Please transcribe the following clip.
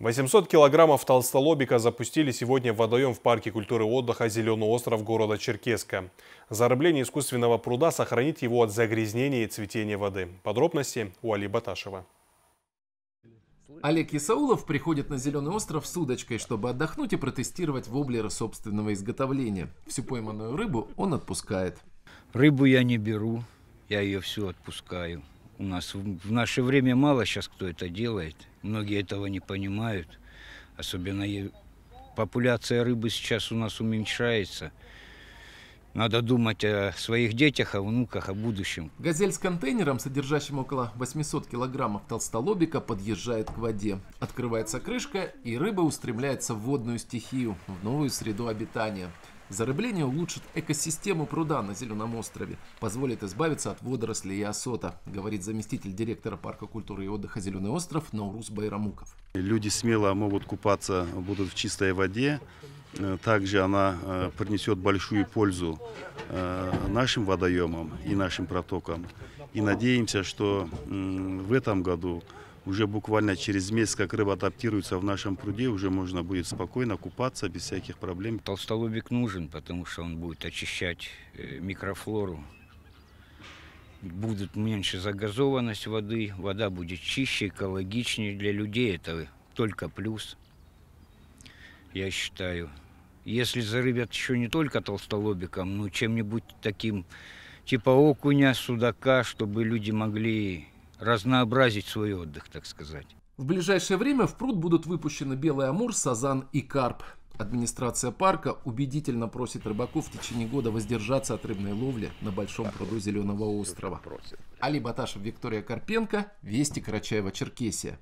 800 килограммов толстолобика запустили сегодня в водоем в парке культуры и отдыха «Зеленый остров» города Черкеска. Зарыбление искусственного пруда сохранит его от загрязнения и цветения воды. Подробности у Али Баташева. Олег Исаулов приходит на Зеленый остров с удочкой, чтобы отдохнуть и протестировать воблеры собственного изготовления. Всю пойманную рыбу он отпускает. Рыбу я не беру, я ее всю отпускаю. У нас в наше время мало сейчас кто это делает. Многие этого не понимают. Особенно популяция рыбы сейчас у нас уменьшается. Надо думать о своих детях, о внуках, о будущем. Газель с контейнером, содержащим около 800 килограммов толстолобика, подъезжает к воде. Открывается крышка, и рыба устремляется в водную стихию, в новую среду обитания. Зарыбление улучшит экосистему пруда на Зеленом острове, позволит избавиться от водорослей и осота, говорит заместитель директора парка культуры и отдыха Зеленый остров Наурус Байрамуков. Люди смело могут купаться, будут в чистой воде. Э, также она э, принесет большую пользу э, нашим водоемам и нашим протокам. И надеемся, что в этом году уже буквально через месяц, как рыба адаптируется в нашем пруде, уже можно будет спокойно купаться без всяких проблем. Толстолобик нужен, потому что он будет очищать э, микрофлору. Будет меньше загазованность воды, вода будет чище, экологичнее для людей. Это только плюс, я считаю. Если зарыбят еще не только толстолобиком, но чем-нибудь таким типа окуня, судака, чтобы люди могли разнообразить свой отдых, так сказать. В ближайшее время в пруд будут выпущены белый амур, сазан и карп. Администрация парка убедительно просит рыбаков в течение года воздержаться от рыбной ловли на большом пруду Зеленого острова. Али Баташев, Виктория Карпенко, Вести Карачаева, Черкесия.